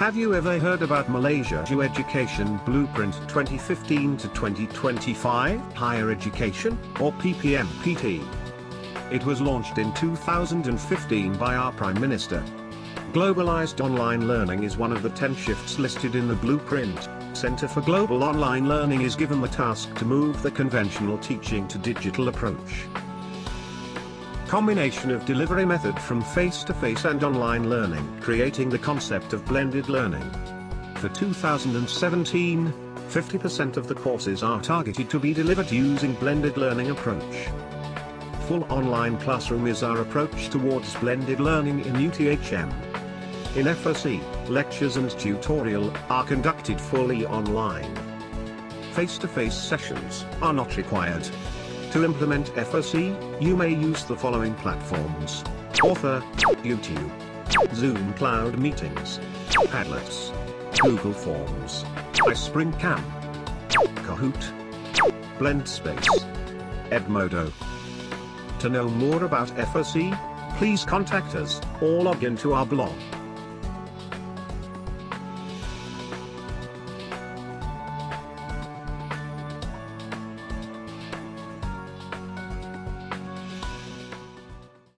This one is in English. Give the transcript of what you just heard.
Have you ever heard about Malaysia Education Blueprint 2015 to 2025 Higher Education, or PPMPT? It was launched in 2015 by our Prime Minister. Globalized online learning is one of the 10 shifts listed in the blueprint. Center for Global Online Learning is given the task to move the conventional teaching to digital approach. Combination of delivery method from face-to-face and online learning, creating the concept of blended learning. For 2017, 50% of the courses are targeted to be delivered using blended learning approach. Full online classroom is our approach towards blended learning in UTHM. In FOC, lectures and tutorial are conducted fully online. Face-to-face sessions are not required. To implement FOC, you may use the following platforms. Author, YouTube, Zoom Cloud Meetings, Padlets, Google Forms, iSpringCam, Kahoot, BlendSpace, Edmodo. To know more about FOC, please contact us, or log into our blog.